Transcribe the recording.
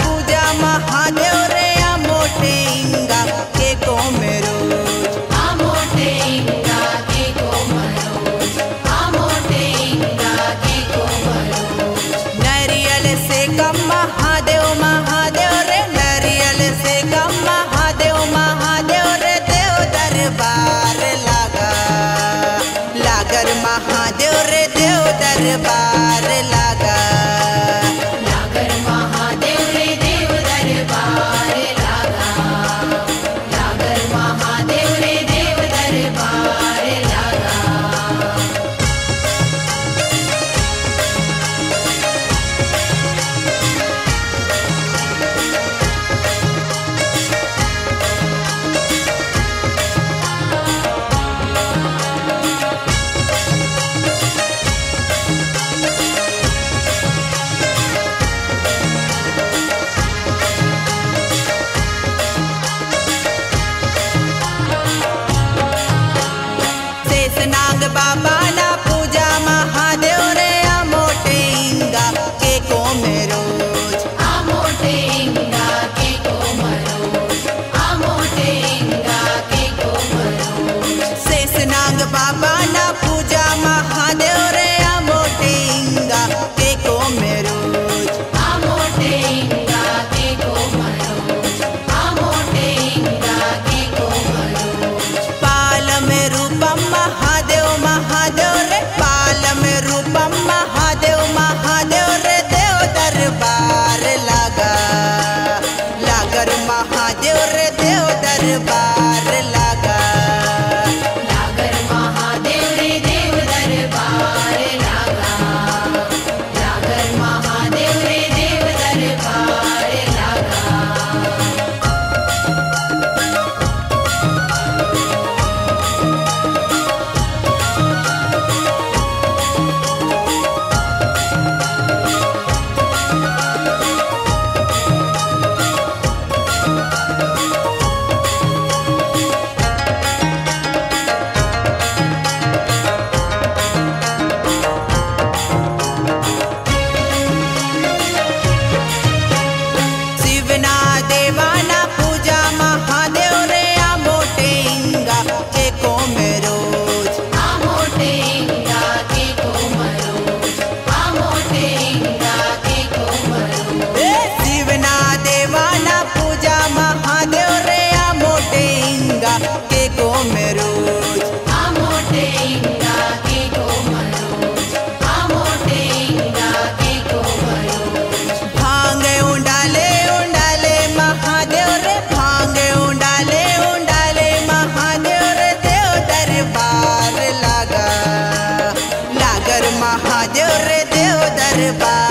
पूजा महादेव रे मोटे इंगा के को मेरो नारियल से कम महादेव महादेव रे नारियल से महादेव महादेव रे देव दरबार लागा। लागर महादेव रे देव दरबार पूजा महादेव रे मोटे के को मेरो आमोटे के को मरोज। आमोटे के को मरोज। पाल में रूपम महादेव महादेव रे पाल में रूपम महादेव महादेव रे देव दरबार लगा। लागर महादेव रे देव दरबार। महादेव रे देव दरबार।